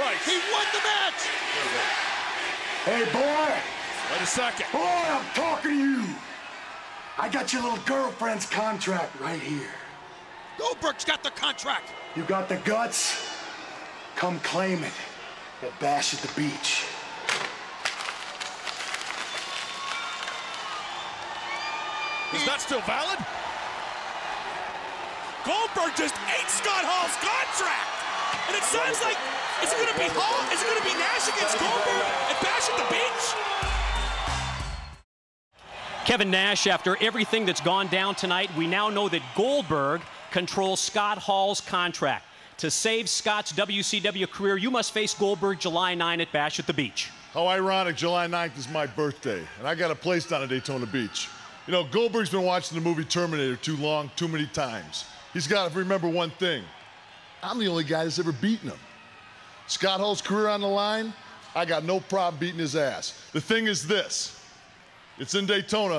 Price. He won the match. Hey, boy. Wait a second. Boy, I'm talking to you. I got your little girlfriend's contract right here. Goldberg's got the contract. You got the guts? Come claim it at Bash at the Beach. Is that still valid? Goldberg just ate Scott Hall's contract. And it sounds like, is it going to be Hall? Is it going to be Nash against Goldberg at Bash at the Beach? Kevin Nash, after everything that's gone down tonight, we now know that Goldberg controls Scott Hall's contract. To save Scott's WCW career, you must face Goldberg July 9 at Bash at the Beach. How ironic, July 9th is my birthday, and I got a place down at Daytona Beach. You know, Goldberg's been watching the movie Terminator too long, too many times. He's got to remember one thing I'm the only guy that's ever beaten him. Scott Hall's career on the line, I got no problem beating his ass. The thing is this it's in Daytona,